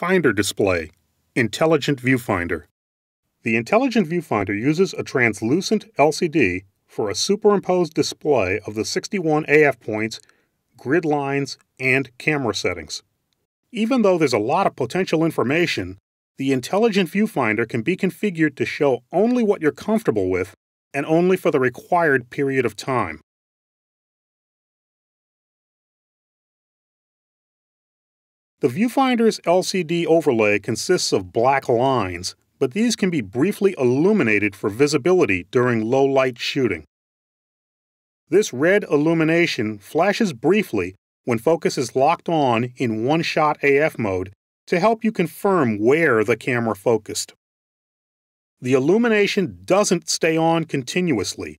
Finder display, Intelligent Viewfinder. The Intelligent Viewfinder uses a translucent LCD for a superimposed display of the 61 AF points, grid lines, and camera settings. Even though there's a lot of potential information, the Intelligent Viewfinder can be configured to show only what you're comfortable with and only for the required period of time. The viewfinder's LCD overlay consists of black lines, but these can be briefly illuminated for visibility during low light shooting. This red illumination flashes briefly when focus is locked on in one shot AF mode to help you confirm where the camera focused. The illumination doesn't stay on continuously,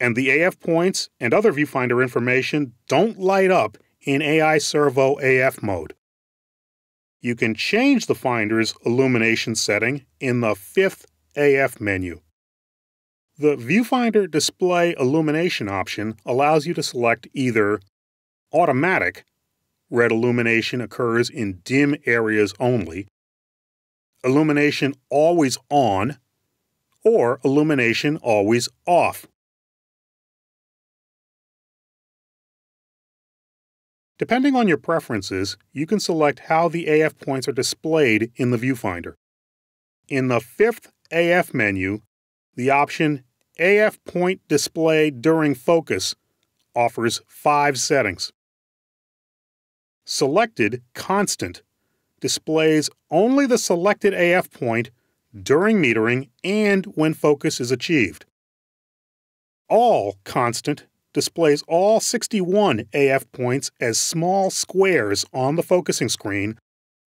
and the AF points and other viewfinder information don't light up in AI Servo AF mode. You can change the finder's illumination setting in the fifth AF menu. The Viewfinder Display Illumination option allows you to select either Automatic, red illumination occurs in dim areas only, Illumination Always On, or Illumination Always Off. Depending on your preferences, you can select how the AF points are displayed in the viewfinder. In the fifth AF menu, the option AF Point Display During Focus offers five settings. Selected Constant displays only the selected AF point during metering and when focus is achieved. All Constant displays all 61 AF points as small squares on the focusing screen,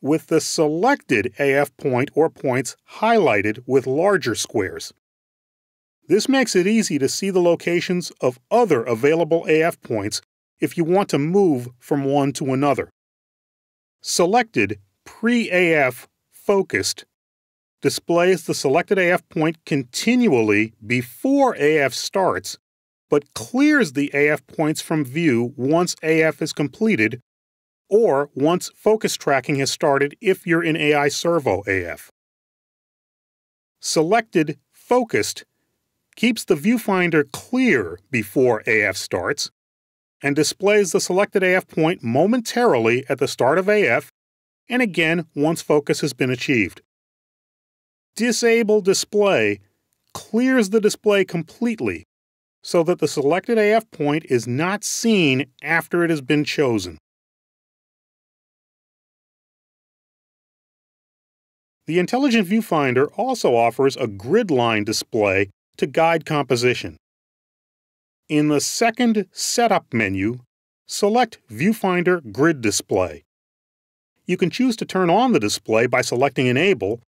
with the selected AF point or points highlighted with larger squares. This makes it easy to see the locations of other available AF points if you want to move from one to another. Selected Pre-AF Focused displays the selected AF point continually before AF starts but clears the AF points from view once AF is completed or once focus tracking has started if you're in AI Servo AF. Selected Focused keeps the viewfinder clear before AF starts and displays the selected AF point momentarily at the start of AF and again once focus has been achieved. Disable Display clears the display completely so that the selected AF point is not seen after it has been chosen. The Intelligent Viewfinder also offers a grid line display to guide composition. In the second Setup menu, select Viewfinder Grid Display. You can choose to turn on the display by selecting Enable,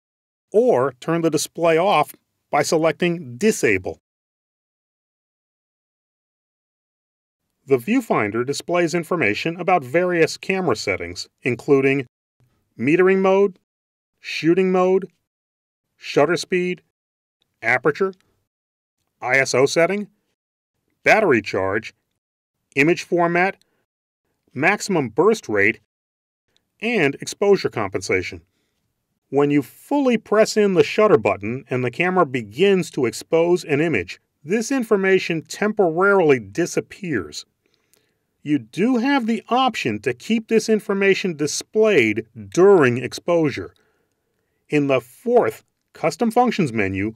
or turn the display off by selecting Disable. The viewfinder displays information about various camera settings, including metering mode, shooting mode, shutter speed, aperture, ISO setting, battery charge, image format, maximum burst rate, and exposure compensation. When you fully press in the shutter button and the camera begins to expose an image, this information temporarily disappears you do have the option to keep this information displayed during exposure. In the fourth Custom Functions menu,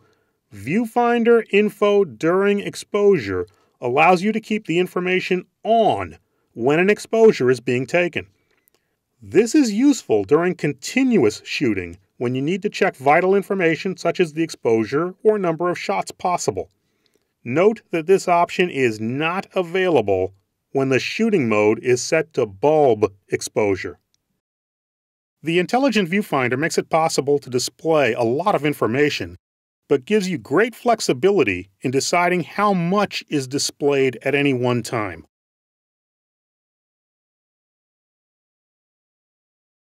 Viewfinder Info During Exposure allows you to keep the information on when an exposure is being taken. This is useful during continuous shooting when you need to check vital information such as the exposure or number of shots possible. Note that this option is not available when the shooting mode is set to bulb exposure. The Intelligent Viewfinder makes it possible to display a lot of information, but gives you great flexibility in deciding how much is displayed at any one time.